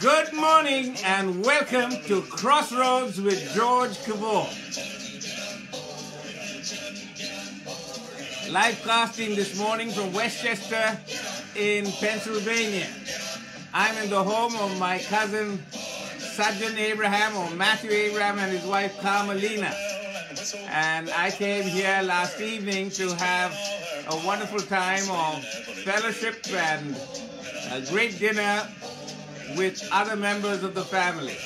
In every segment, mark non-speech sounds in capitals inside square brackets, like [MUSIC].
Good morning and welcome to Crossroads with George Kovoor. Live casting this morning from Westchester in Pennsylvania. I'm in the home of my cousin Sajjan Abraham or Matthew Abraham and his wife Carmelina. And I came here last evening to have a wonderful time of fellowship and a great dinner with other members of the family.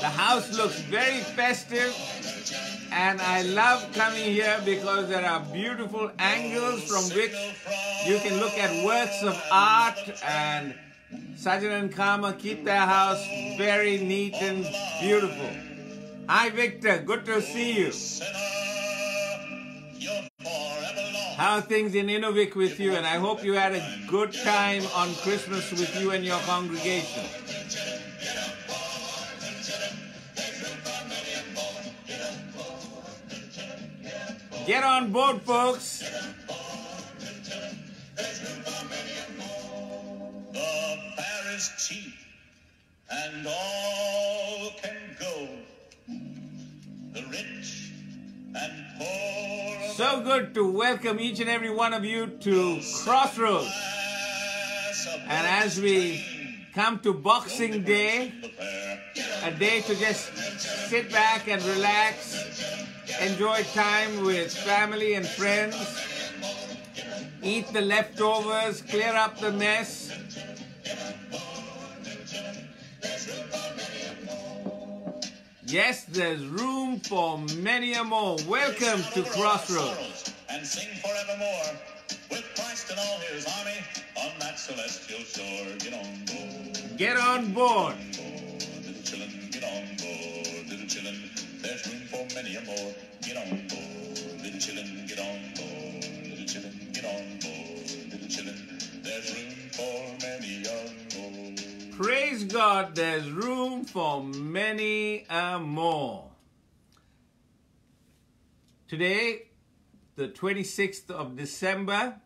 The house looks very festive and I love coming here because there are beautiful angles from which you can look at works of art and Sajjan and Kama keep their house very neat and beautiful. Hi Victor, good to see you. How are things in Inuvik with you? And I hope you had a good time on Christmas with you and your congregation. Get on board, folks. The fare is cheap, and all can go. The rich and poor. So good to welcome each and every one of you to Crossroads. And as we come to Boxing Day, a day to just sit back and relax, enjoy time with family and friends, eat the leftovers, clear up the mess. Yes, there's room for many a more. Welcome to Crossroads. And sing forevermore with Christ and all his army on that celestial shore. Get on board. Get on board. Little chillin', get on board, little chillin'. There's room for many a more. Get on board, little chillin', get on board, little chillin', get on board, little chillin'. There's room for many a more. Praise God, there's room for many a more. Today, the 26th of December,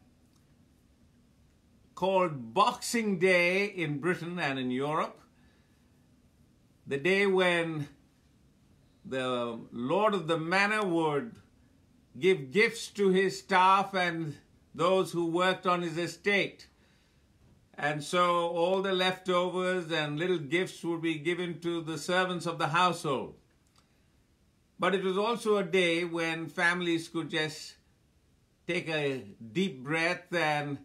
called Boxing Day in Britain and in Europe, the day when the Lord of the Manor would give gifts to his staff and those who worked on his estate. And so all the leftovers and little gifts would be given to the servants of the household. But it was also a day when families could just take a deep breath and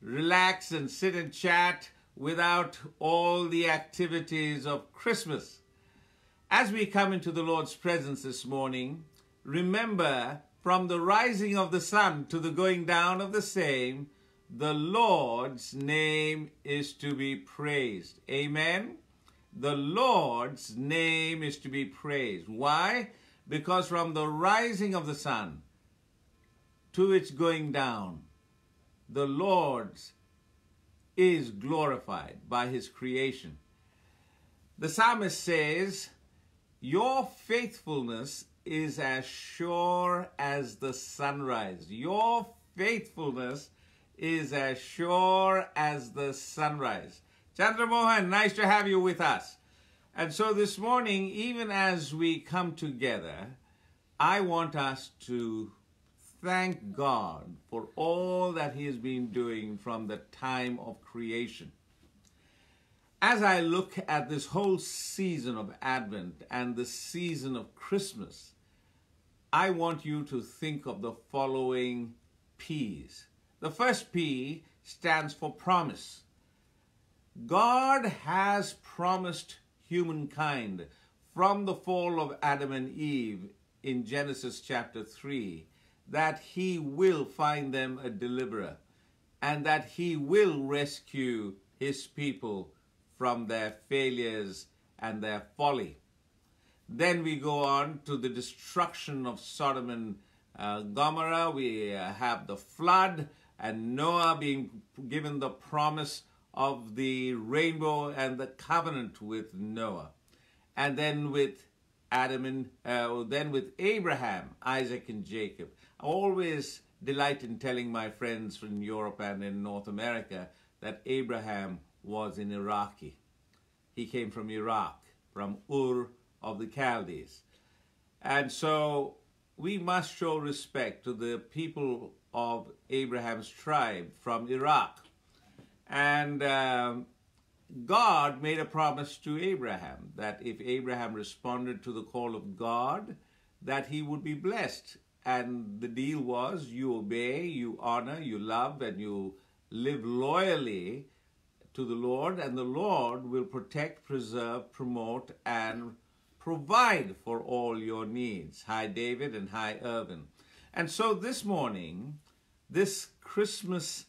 relax and sit and chat without all the activities of Christmas. As we come into the Lord's presence this morning, remember from the rising of the sun to the going down of the same, the Lord's name is to be praised. Amen. The Lord's name is to be praised. Why? Because from the rising of the sun to its going down, the Lord's is glorified by his creation. The psalmist says, Your faithfulness is as sure as the sunrise. Your faithfulness is as sure as the sunrise. Chandra Mohan, nice to have you with us. And so this morning, even as we come together, I want us to thank God for all that He has been doing from the time of creation. As I look at this whole season of Advent and the season of Christmas, I want you to think of the following P's. The first P stands for promise. God has promised humankind from the fall of Adam and Eve in Genesis chapter 3 that he will find them a deliverer and that he will rescue his people from their failures and their folly. Then we go on to the destruction of Sodom and uh, Gomorrah. We uh, have the flood and Noah being given the promise of the rainbow and the covenant with Noah. And then with Adam and uh, then with Abraham, Isaac and Jacob. I always delight in telling my friends from Europe and in North America that Abraham was an Iraqi. He came from Iraq, from Ur of the Chaldees. And so we must show respect to the people of Abraham's tribe from Iraq. And um, God made a promise to Abraham that if Abraham responded to the call of God, that he would be blessed. And the deal was you obey, you honor, you love, and you live loyally to the Lord, and the Lord will protect, preserve, promote, and provide for all your needs. Hi, David, and hi, Irvin. And so this morning, this Christmas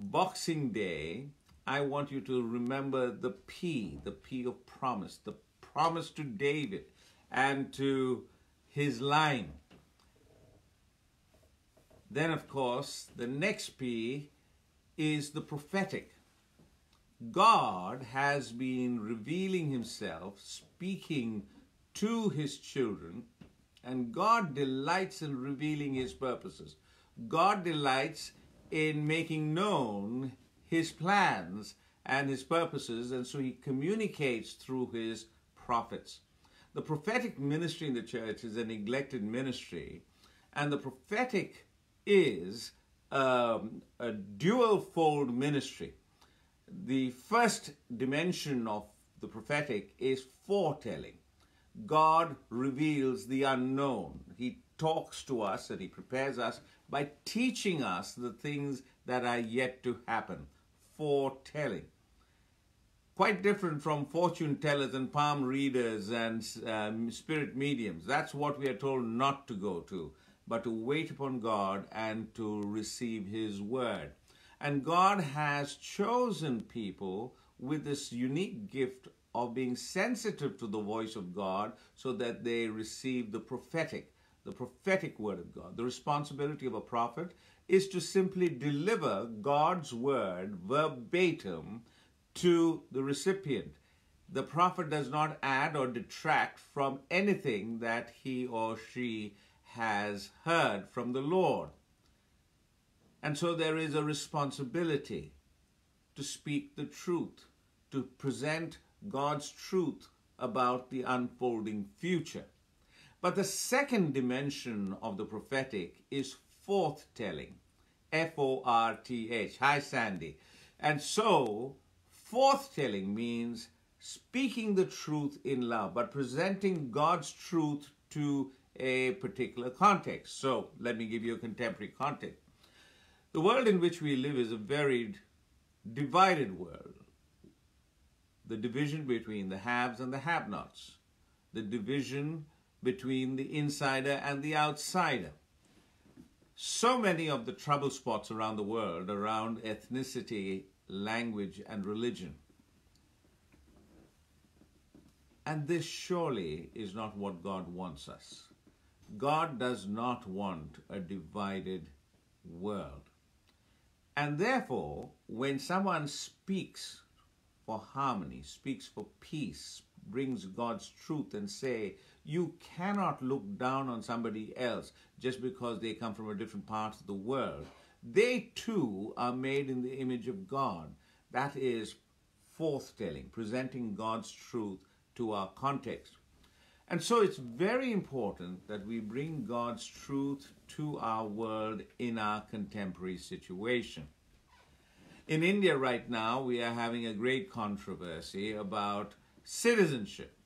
Boxing Day, I want you to remember the P, the P of promise, the promise to David and to his line. Then, of course, the next P is the prophetic. God has been revealing himself, speaking to his children, and God delights in revealing his purposes. God delights in making known his plans and his purposes, and so he communicates through his prophets. The prophetic ministry in the church is a neglected ministry, and the prophetic is um, a dual fold ministry. The first dimension of the prophetic is foretelling. God reveals the unknown. He talks to us and he prepares us by teaching us the things that are yet to happen foretelling. Quite different from fortune tellers and palm readers and um, spirit mediums. That's what we are told not to go to, but to wait upon God and to receive His word. And God has chosen people with this unique gift of being sensitive to the voice of God so that they receive the prophetic, the prophetic word of God. The responsibility of a prophet is to simply deliver God's word verbatim to the recipient. The prophet does not add or detract from anything that he or she has heard from the Lord. And so there is a responsibility to speak the truth, to present God's truth about the unfolding future. But the second dimension of the prophetic is forthtelling. F O R T H. Hi, Sandy. And so, forthtelling means speaking the truth in love, but presenting God's truth to a particular context. So, let me give you a contemporary context. The world in which we live is a very divided world. The division between the haves and the have nots, the division between the insider and the outsider so many of the trouble spots around the world around ethnicity, language, and religion. And this surely is not what God wants us. God does not want a divided world. And therefore, when someone speaks for harmony, speaks for peace, brings God's truth and say, you cannot look down on somebody else just because they come from a different part of the world. They too are made in the image of God. That is forthtelling, presenting God's truth to our context. And so it's very important that we bring God's truth to our world in our contemporary situation. In India right now, we are having a great controversy about citizenship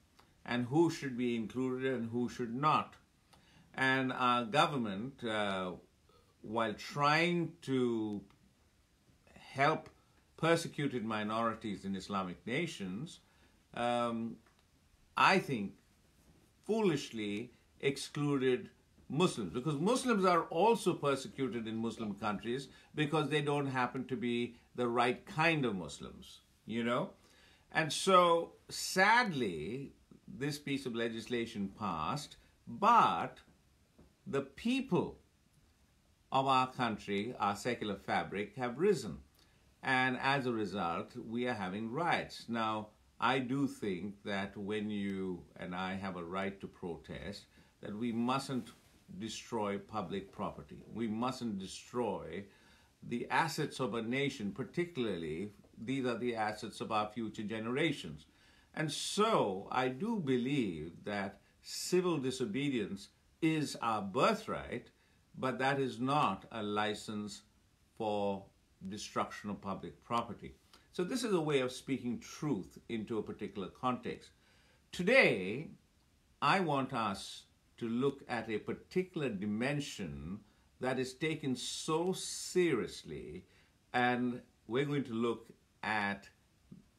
and who should be included and who should not. And our government, uh, while trying to help persecuted minorities in Islamic nations, um, I think foolishly excluded Muslims because Muslims are also persecuted in Muslim countries because they don't happen to be the right kind of Muslims, you know? And so sadly, this piece of legislation passed, but the people of our country, our secular fabric, have risen. And as a result, we are having riots. Now, I do think that when you and I have a right to protest, that we mustn't destroy public property. We mustn't destroy the assets of a nation, particularly these are the assets of our future generations. And so I do believe that civil disobedience is our birthright, but that is not a license for destruction of public property. So this is a way of speaking truth into a particular context. Today, I want us to look at a particular dimension that is taken so seriously, and we're going to look at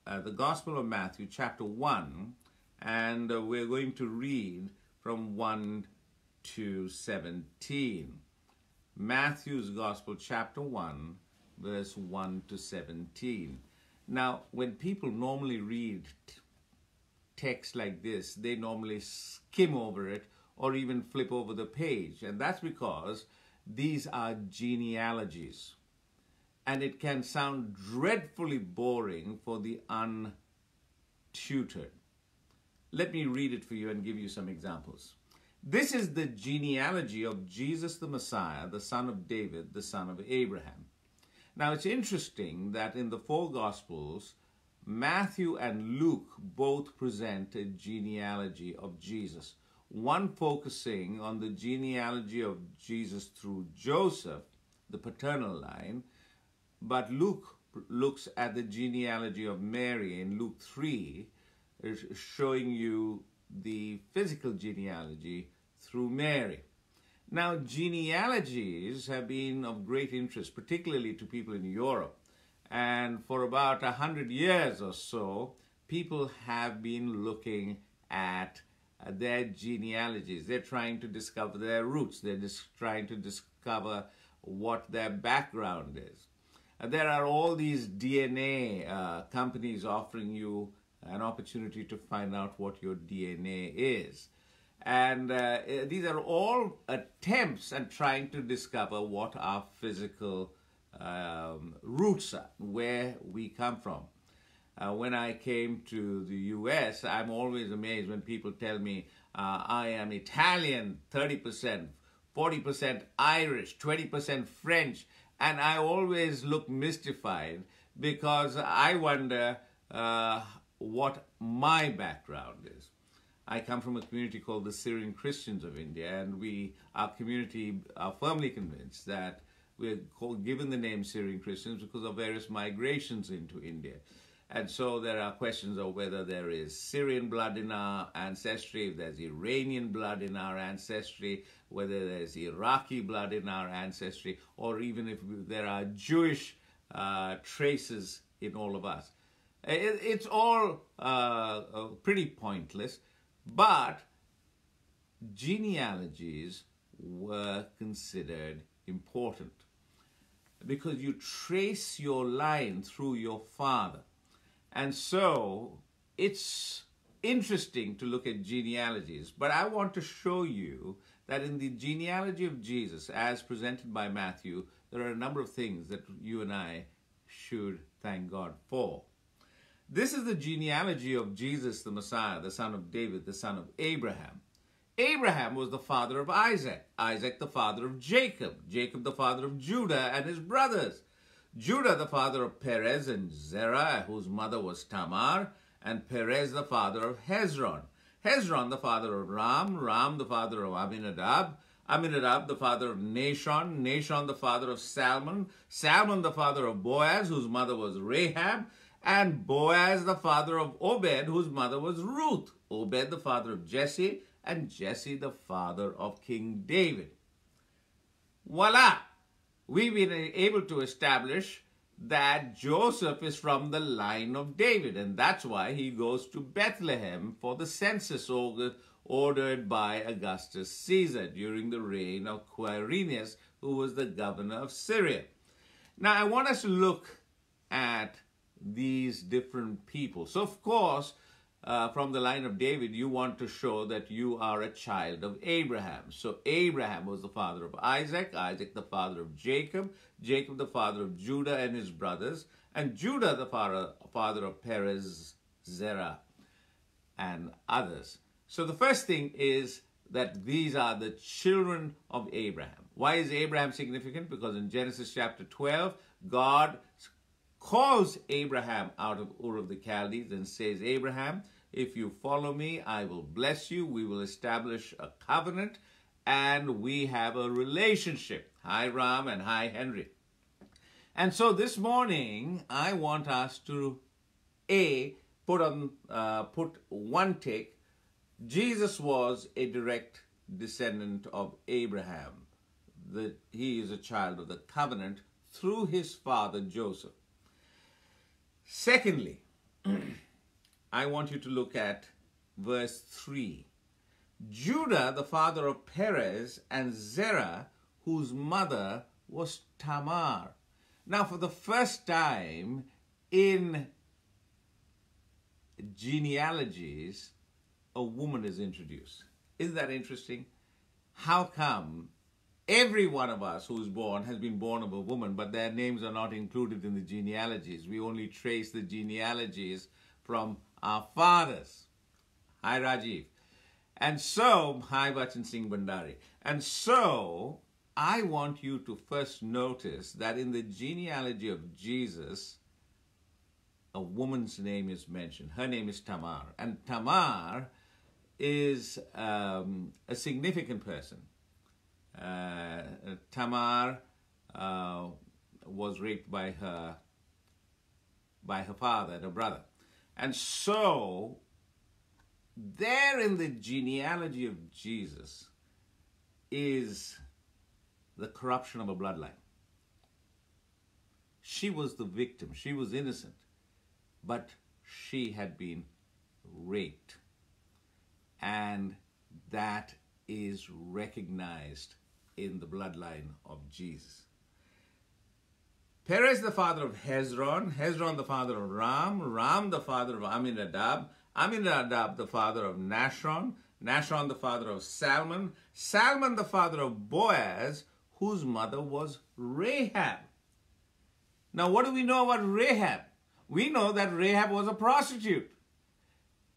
uh, the Gospel of Matthew, chapter 1, and uh, we're going to read from 1 to 17. Matthew's Gospel, chapter 1, verse 1 to 17. Now, when people normally read text like this, they normally skim over it or even flip over the page. And that's because these are genealogies. And it can sound dreadfully boring for the untutored. Let me read it for you and give you some examples. This is the genealogy of Jesus the Messiah, the son of David, the son of Abraham. Now it's interesting that in the four Gospels, Matthew and Luke both present a genealogy of Jesus. One focusing on the genealogy of Jesus through Joseph, the paternal line, but Luke looks at the genealogy of Mary in Luke 3, showing you the physical genealogy through Mary. Now, genealogies have been of great interest, particularly to people in Europe. And for about a hundred years or so, people have been looking at uh, their genealogies. They're trying to discover their roots. They're just trying to discover what their background is. There are all these DNA uh, companies offering you an opportunity to find out what your DNA is. And uh, these are all attempts at trying to discover what our physical um, roots are, where we come from. Uh, when I came to the US, I'm always amazed when people tell me uh, I am Italian 30%, 40% Irish, 20% French, and I always look mystified because I wonder uh, what my background is. I come from a community called the Syrian Christians of India, and we, our community, are firmly convinced that we're called, given the name Syrian Christians because of various migrations into India. And so there are questions of whether there is Syrian blood in our ancestry, if there's Iranian blood in our ancestry, whether there's Iraqi blood in our ancestry, or even if there are Jewish uh, traces in all of us. It, it's all uh, uh, pretty pointless. But genealogies were considered important because you trace your line through your father. And so it's interesting to look at genealogies, but I want to show you that in the genealogy of Jesus, as presented by Matthew, there are a number of things that you and I should thank God for. This is the genealogy of Jesus, the Messiah, the son of David, the son of Abraham. Abraham was the father of Isaac, Isaac the father of Jacob, Jacob the father of Judah and his brothers, Judah the father of Perez and Zerah, whose mother was Tamar, and Perez the father of Hezron, Hezron the father of Ram, Ram the father of Aminadab, Aminadab the father of Nahshon, Nahshon the father of Salmon, Salmon the father of Boaz, whose mother was Rahab, and Boaz the father of Obed, whose mother was Ruth, Obed the father of Jesse, and Jesse the father of King David. Voila! We've been able to establish that Joseph is from the line of David, and that's why he goes to Bethlehem for the census ordered by Augustus Caesar during the reign of Quirinius, who was the governor of Syria. Now, I want us to look at these different people. So, of course, uh, from the line of David, you want to show that you are a child of Abraham. So, Abraham was the father of Isaac, Isaac the father of Jacob, Jacob the father of Judah and his brothers, and Judah the father, father of Perez, Zerah, and others. So, the first thing is that these are the children of Abraham. Why is Abraham significant? Because in Genesis chapter 12, God calls Abraham out of Ur of the Chaldees and says, Abraham, if you follow me, I will bless you. We will establish a covenant and we have a relationship. Hi, Ram, and hi, Henry. And so this morning, I want us to A, put on, uh, put one take. Jesus was a direct descendant of Abraham. He is a child of the covenant through his father Joseph. Secondly, [CLEARS THROAT] I want you to look at verse 3. Judah, the father of Perez, and Zerah, whose mother was Tamar. Now, for the first time in genealogies, a woman is introduced. Isn't that interesting? How come every one of us who's born has been born of a woman, but their names are not included in the genealogies? We only trace the genealogies from our fathers. Hi, Rajiv. And so, hi, Bachan Singh Bandari. And so, I want you to first notice that in the genealogy of Jesus, a woman's name is mentioned. Her name is Tamar. And Tamar is um, a significant person. Uh, Tamar uh, was raped by her by her father, and her brother. And so, there in the genealogy of Jesus is the corruption of a bloodline. She was the victim, she was innocent, but she had been raped. And that is recognized in the bloodline of Jesus. Perez, the father of Hezron, Hezron, the father of Ram, Ram, the father of Aminadab, Aminadab, the father of Nahshon, Nahshon, the father of Salmon, Salmon, the father of Boaz, whose mother was Rahab. Now, what do we know about Rahab? We know that Rahab was a prostitute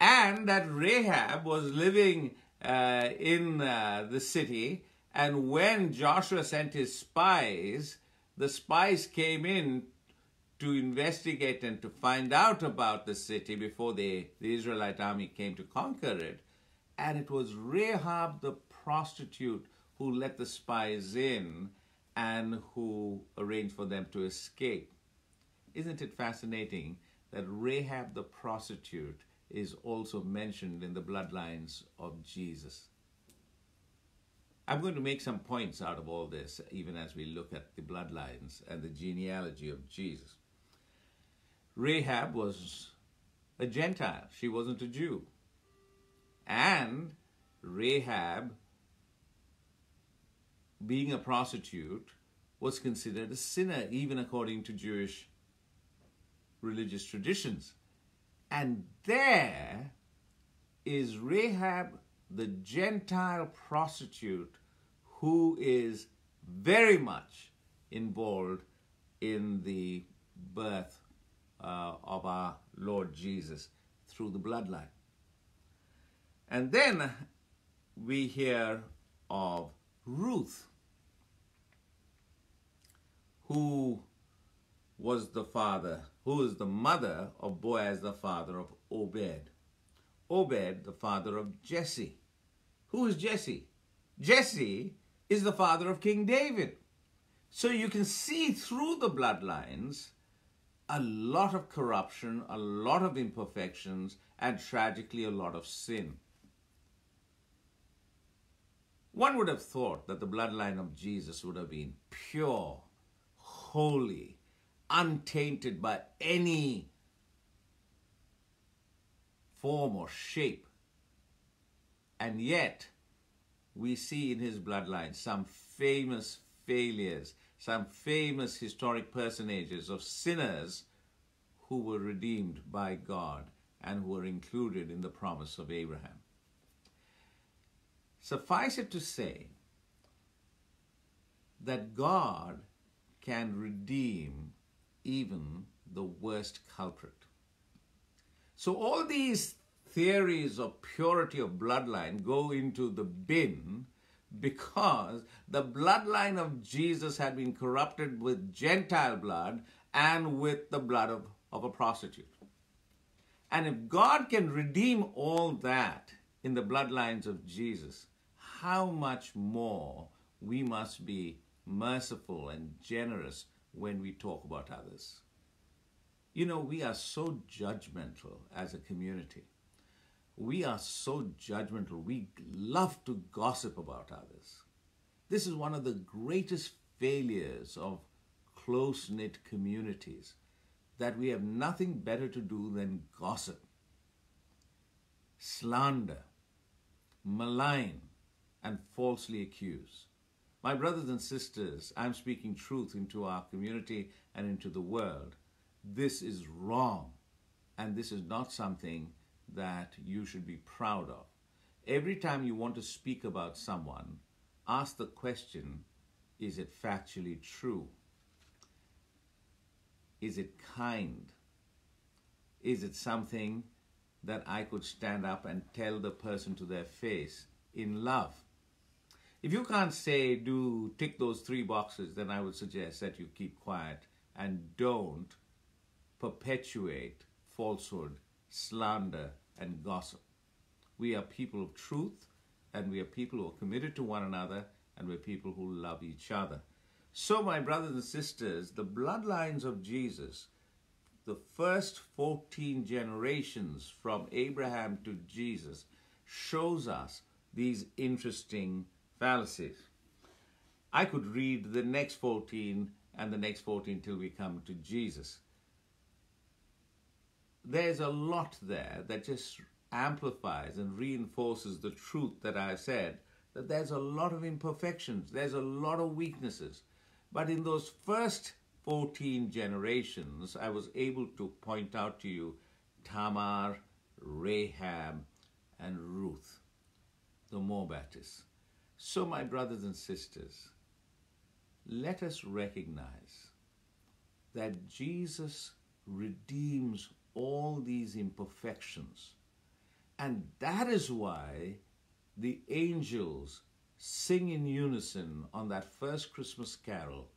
and that Rahab was living uh, in uh, the city. And when Joshua sent his spies, the spies came in to investigate and to find out about the city before the, Israelite army came to conquer it. And it was Rahab the prostitute who let the spies in and who arranged for them to escape. Isn't it fascinating that Rahab the prostitute is also mentioned in the bloodlines of Jesus? I'm going to make some points out of all this, even as we look at the bloodlines and the genealogy of Jesus. Rahab was a Gentile, she wasn't a Jew. And Rahab, being a prostitute, was considered a sinner, even according to Jewish religious traditions. And there is Rahab the Gentile prostitute who is very much involved in the birth uh, of our Lord Jesus through the bloodline. And then we hear of Ruth, who was the father, who is the mother of Boaz, the father of Obed. Obed, the father of Jesse. Who is Jesse? Jesse is the father of King David. So you can see through the bloodlines a lot of corruption, a lot of imperfections, and tragically a lot of sin. One would have thought that the bloodline of Jesus would have been pure, holy, untainted by any form or shape. And yet, we see in his bloodline some famous failures, some famous historic personages of sinners who were redeemed by God and who were included in the promise of Abraham. Suffice it to say that God can redeem even the worst culprit. So, all these theories of purity of bloodline go into the bin because the bloodline of Jesus had been corrupted with Gentile blood and with the blood of, of a prostitute. And if God can redeem all that in the bloodlines of Jesus, how much more we must be merciful and generous when we talk about others. You know, we are so judgmental as a community. We are so judgmental. We love to gossip about others. This is one of the greatest failures of close knit communities that we have nothing better to do than gossip, slander, malign, and falsely accuse. My brothers and sisters, I'm speaking truth into our community and into the world. This is wrong, and this is not something that you should be proud of. Every time you want to speak about someone, ask the question is it factually true? Is it kind? Is it something that I could stand up and tell the person to their face in love? If you can't say, do tick those three boxes, then I would suggest that you keep quiet and don't perpetuate falsehood, slander, and gossip. We are people of truth, and we are people who are committed to one another, and we're people who love each other. So, my brothers and sisters, the bloodlines of Jesus, the first 14 generations from Abraham to Jesus, shows us these interesting fallacies. I could read the next 14 and the next 14 till we come to Jesus. There's a lot there that just amplifies and reinforces the truth that I've said that there's a lot of imperfections, there's a lot of weaknesses. But in those first 14 generations, I was able to point out to you Tamar, Rahab, and Ruth, the Moabitess. So, my brothers and sisters, let us recognize that Jesus redeems all these imperfections. And that is why the angels sing in unison on that first Christmas carol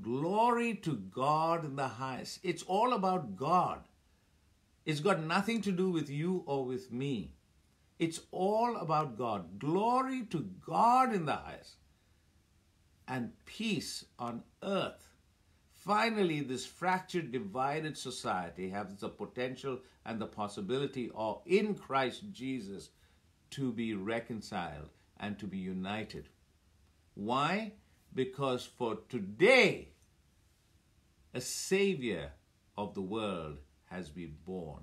Glory to God in the highest. It's all about God. It's got nothing to do with you or with me. It's all about God. Glory to God in the highest. And peace on earth. Finally, this fractured, divided society has the potential and the possibility of, in Christ Jesus, to be reconciled and to be united. Why? Because for today, a Savior of the world has been born.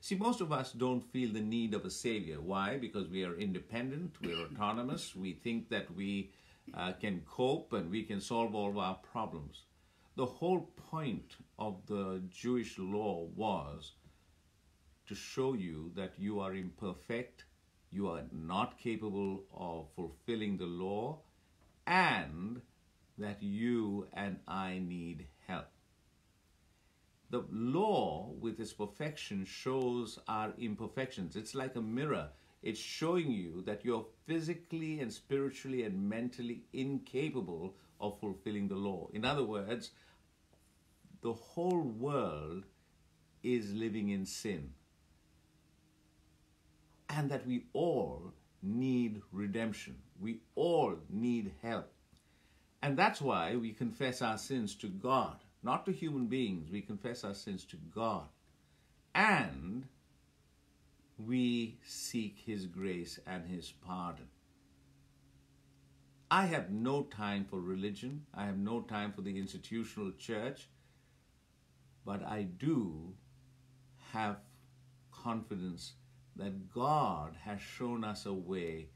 See, most of us don't feel the need of a savior. Why? Because we are independent, we're [COUGHS] autonomous, we think that we uh, can cope and we can solve all of our problems. The whole point of the Jewish law was to show you that you are imperfect, you are not capable of fulfilling the law, and that you and I need help. The law, with its perfection, shows our imperfections. It's like a mirror. It's showing you that you're physically and spiritually and mentally incapable of fulfilling the law. In other words, the whole world is living in sin. And that we all need redemption. We all need help. And that's why we confess our sins to God not to human beings. We confess our sins to God. And we seek His grace and His pardon. I have no time for religion. I have no time for the institutional church. But I do have confidence that God has shown us a way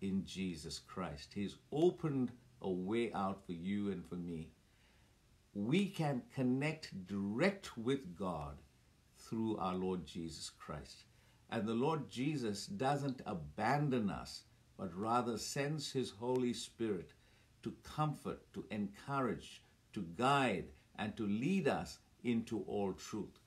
in Jesus Christ. He's opened a way out for you and for me we can connect direct with God through our Lord Jesus Christ. And the Lord Jesus doesn't abandon us, but rather sends His Holy Spirit to comfort, to encourage, to guide, and to lead us into all truth.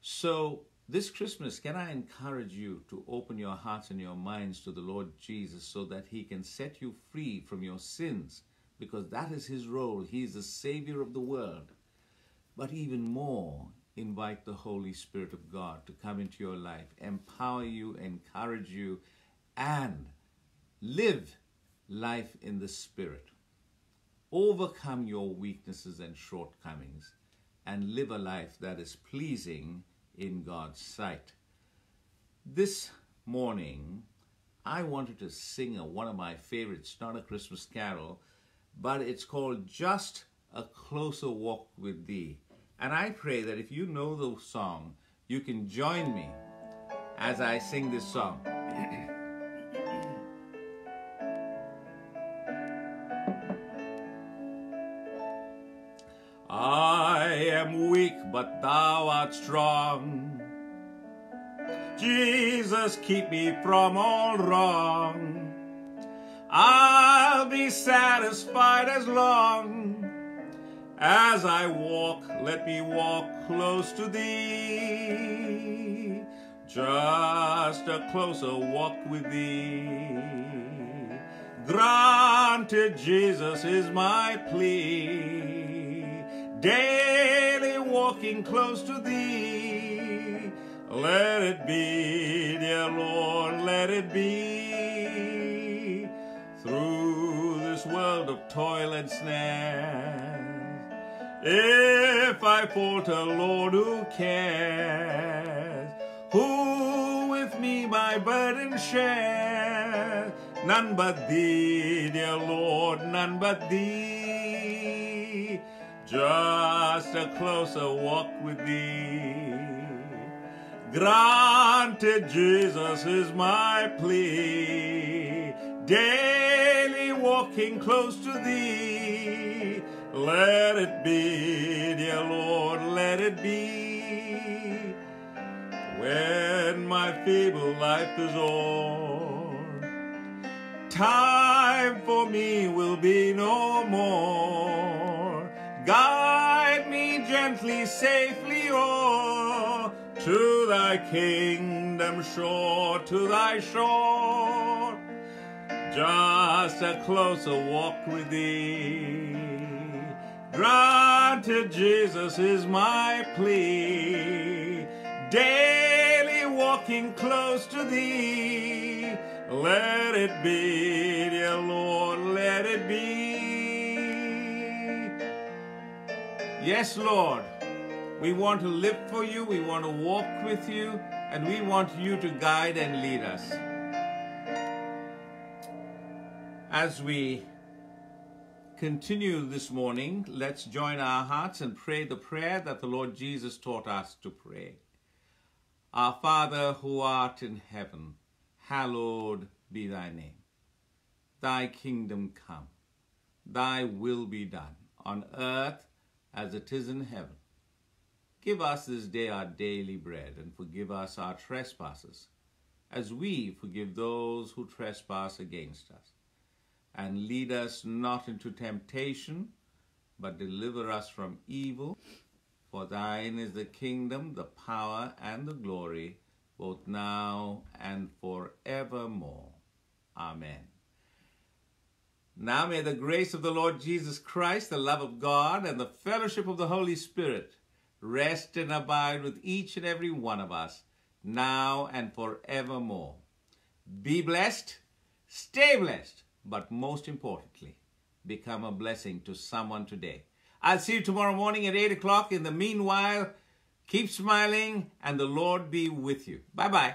So This Christmas, can I encourage you to open your hearts and your minds to the Lord Jesus so that He can set you free from your sins? Because that is His role. He is the Savior of the world. But even more, invite the Holy Spirit of God to come into your life, empower you, encourage you, and live life in the Spirit. Overcome your weaknesses and shortcomings and live a life that is pleasing in God's sight. This morning, I wanted to sing a, one of my favorites, not a Christmas carol, but it's called Just a Closer Walk with Thee. And I pray that if you know the song, you can join me as I sing this song. [CLEARS THROAT] thou art strong. Jesus, keep me from all wrong. I'll be satisfied as long as I walk, let me walk close to thee. Just a closer walk with thee. Granted, Jesus is my plea. Daily walking close to thee. Let it be, dear Lord, let it be. Through this world of toil and snare. If I falter, Lord, who cares? Who with me my burden shares? None but thee, dear Lord, none but thee. Just a closer walk with thee. Granted, Jesus is my plea. Daily walking close to thee. Let it be, dear Lord, let it be. When my feeble life is o'er, time for me will be no more. Guide me gently, safely o'er to thy kingdom shore, to thy shore. Just a closer walk with thee. Granted, Jesus is my plea. Daily walking close to thee. Let it be, dear Lord, let it be. Yes, Lord, we want to live for you, we want to walk with you, and we want you to guide and lead us. As we continue this morning, let's join our hearts and pray the prayer that the Lord Jesus taught us to pray. Our Father who art in heaven, hallowed be thy name. Thy kingdom come, thy will be done on earth as it is in heaven. Give us this day our daily bread and forgive us our trespasses as we forgive those who trespass against us and lead us not into temptation, but deliver us from evil. For thine is the kingdom, the power, and the glory, both now and forevermore. Amen. Now may the grace of the Lord Jesus Christ, the love of God, and the fellowship of the Holy Spirit rest and abide with each and every one of us, now and forevermore. Be blessed, stay blessed but most importantly, become a blessing to someone today. I'll see you tomorrow morning at 8 o'clock. In the meanwhile, keep smiling and the Lord be with you. Bye bye.